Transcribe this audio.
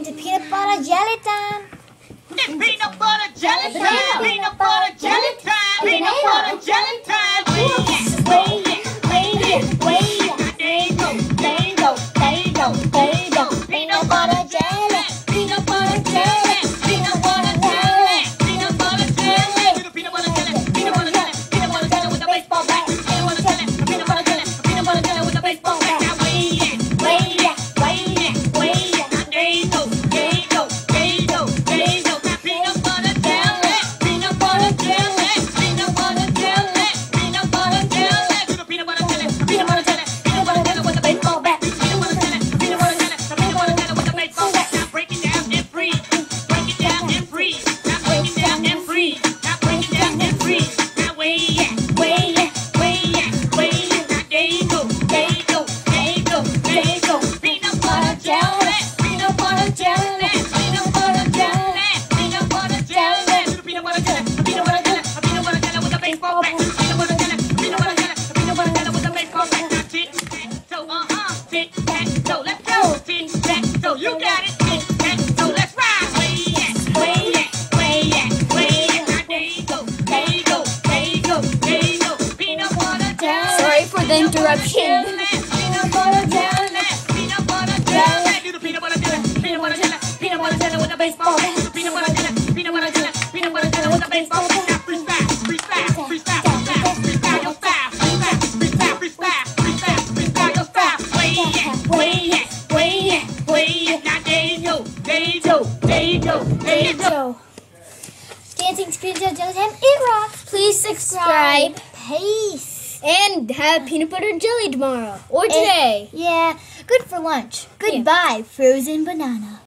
into peanut butter jelly time. It's peanut butter jelly The interruption. Peanut butter jelly, peanut butter jelly, peanut butter jelly with baseball bat. Dancing Screen Joe Joe's it rocks. Please subscribe. Peace have peanut butter and jelly tomorrow or eh, today. It, yeah, good for lunch. Goodbye, yeah. frozen banana.